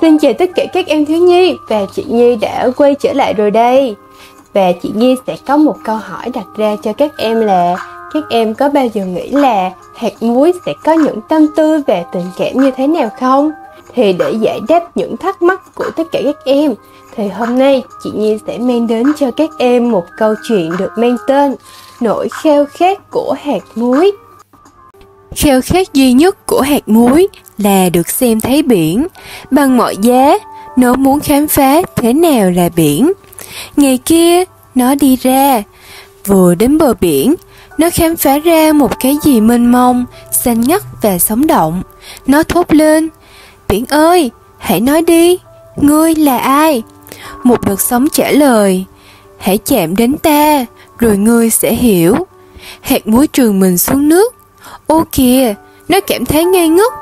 Xin chào tất cả các em thiếu nhi và chị Nhi đã quay trở lại rồi đây. Và chị Nhi sẽ có một câu hỏi đặt ra cho các em là, các em có bao giờ nghĩ là hạt muối sẽ có những tâm tư và tình cảm như thế nào không? Thì để giải đáp những thắc mắc của tất cả các em, thì hôm nay chị Nhi sẽ mang đến cho các em một câu chuyện được mang tên Nỗi khao khát của hạt muối. Khao khát duy nhất của hạt muối là được xem thấy biển. Bằng mọi giá, nó muốn khám phá thế nào là biển. Ngày kia, nó đi ra. Vừa đến bờ biển, nó khám phá ra một cái gì mênh mông, xanh ngắt và sống động. Nó thốt lên, Biển ơi, hãy nói đi, ngươi là ai? Một đợt sóng trả lời, hãy chạm đến ta, rồi ngươi sẽ hiểu. Hạt muối trường mình xuống nước. Ô kìa, nó cảm thấy ngây ngất.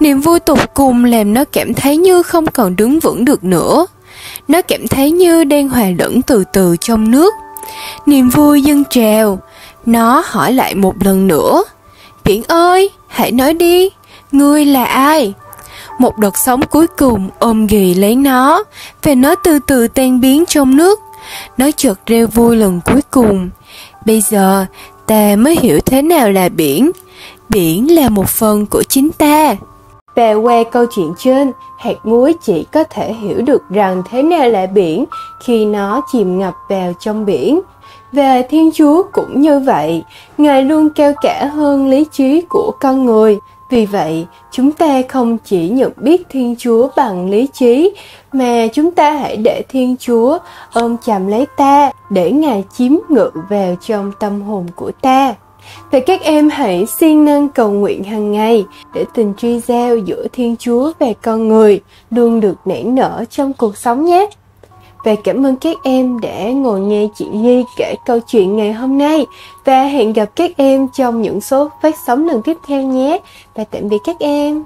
Niềm vui tột cùng làm nó cảm thấy như không còn đứng vững được nữa. Nó cảm thấy như đang hòa lẫn từ từ trong nước. Niềm vui dâng trào. Nó hỏi lại một lần nữa. Biển ơi, hãy nói đi, ngươi là ai? Một đợt sóng cuối cùng ôm ghì lấy nó, và nó từ từ tan biến trong nước. Nó chợt reo vui lần cuối cùng. Bây giờ, ta mới hiểu thế nào là biển. Biển là một phần của chính ta. Và qua câu chuyện trên, hạt muối chỉ có thể hiểu được rằng thế nào là biển khi nó chìm ngập vào trong biển. Và Thiên Chúa cũng như vậy, Ngài luôn cao cả hơn lý trí của con người. Vì vậy, chúng ta không chỉ nhận biết Thiên Chúa bằng lý trí, mà chúng ta hãy để Thiên Chúa ôm chầm lấy ta để Ngài chiếm ngự vào trong tâm hồn của ta. Và các em hãy siêng năng cầu nguyện hàng ngày để tình tri giao giữa Thiên Chúa và con người luôn được nảy nở trong cuộc sống nhé. Và cảm ơn các em đã ngồi nghe chị Nhi kể câu chuyện ngày hôm nay. Và hẹn gặp các em trong những số phát sóng lần tiếp theo nhé. Và tạm biệt các em.